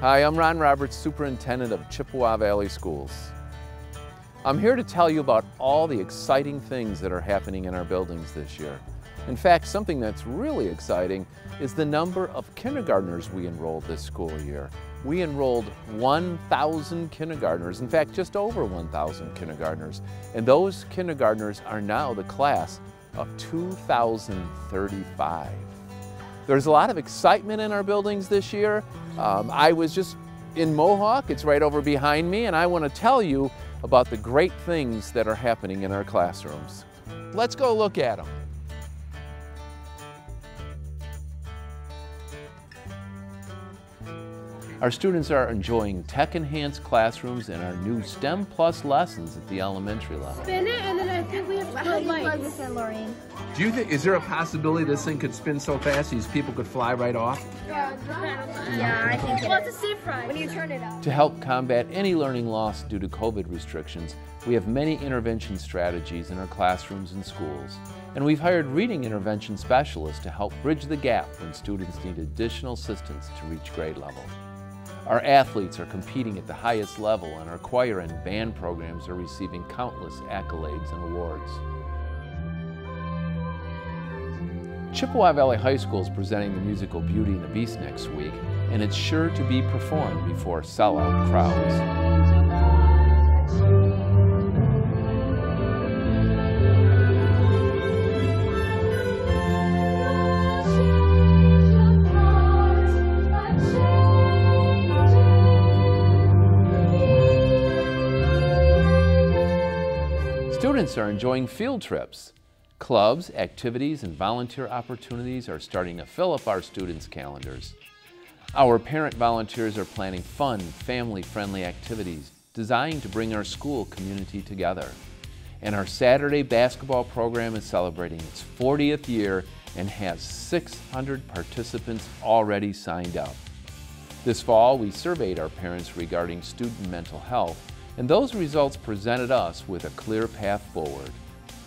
Hi, I'm Ron Roberts, Superintendent of Chippewa Valley Schools. I'm here to tell you about all the exciting things that are happening in our buildings this year. In fact, something that's really exciting is the number of kindergartners we enrolled this school year. We enrolled 1,000 kindergartners, in fact, just over 1,000 kindergartners. And those kindergartners are now the class of 2035. There's a lot of excitement in our buildings this year. Um, I was just in Mohawk, it's right over behind me, and I want to tell you about the great things that are happening in our classrooms. Let's go look at them. Our students are enjoying tech-enhanced classrooms and our new STEM Plus lessons at the elementary level. Spin it, and then I think we have to How do you plug lights. this in, Lorraine? Do you think, is there a possibility this thing could spin so fast these people could fly right off? Yeah, yeah I think it Well, it's is. a safe ride. When you turn it up. To help combat any learning loss due to COVID restrictions, we have many intervention strategies in our classrooms and schools. And we've hired reading intervention specialists to help bridge the gap when students need additional assistance to reach grade level. Our athletes are competing at the highest level and our choir and band programs are receiving countless accolades and awards. Chippewa Valley High School is presenting the musical Beauty and the Beast next week, and it's sure to be performed before sellout crowds. Students are enjoying field trips. Clubs, activities, and volunteer opportunities are starting to fill up our students' calendars. Our parent volunteers are planning fun, family-friendly activities designed to bring our school community together. And our Saturday basketball program is celebrating its 40th year and has 600 participants already signed up. This fall, we surveyed our parents regarding student mental health, and those results presented us with a clear path forward.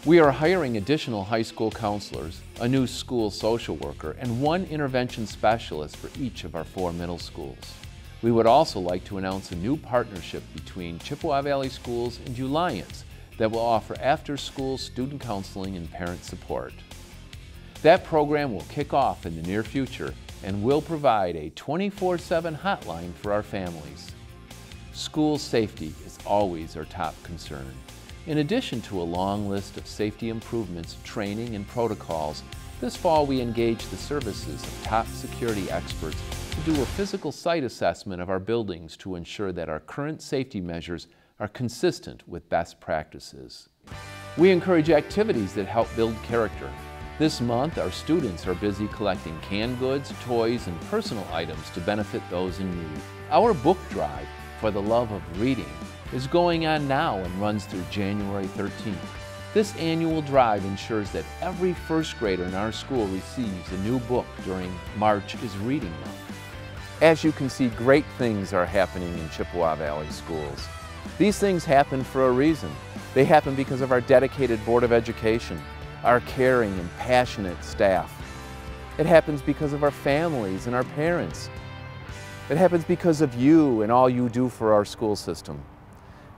We are hiring additional high school counselors, a new school social worker, and one intervention specialist for each of our four middle schools. We would also like to announce a new partnership between Chippewa Valley Schools and Uliance that will offer after-school student counseling and parent support. That program will kick off in the near future and will provide a 24-7 hotline for our families. School safety is always our top concern. In addition to a long list of safety improvements, training, and protocols, this fall we engaged the services of top security experts to do a physical site assessment of our buildings to ensure that our current safety measures are consistent with best practices. We encourage activities that help build character. This month, our students are busy collecting canned goods, toys, and personal items to benefit those in need. Our book drive, For the Love of Reading, is going on now and runs through January 13th. This annual drive ensures that every first grader in our school receives a new book during March is Reading Month. As you can see, great things are happening in Chippewa Valley schools. These things happen for a reason. They happen because of our dedicated Board of Education, our caring and passionate staff. It happens because of our families and our parents. It happens because of you and all you do for our school system.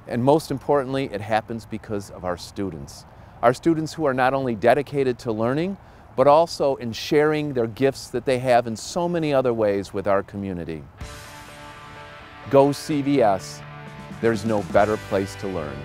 And most importantly, it happens because of our students. Our students who are not only dedicated to learning, but also in sharing their gifts that they have in so many other ways with our community. Go CVS. There's no better place to learn.